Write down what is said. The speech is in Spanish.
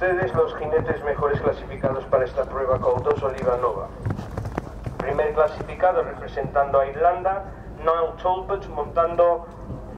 ustedes los jinetes mejores clasificados para esta prueba Coutos Oliva Nova. Primer clasificado representando a Irlanda, Noel Talbot montando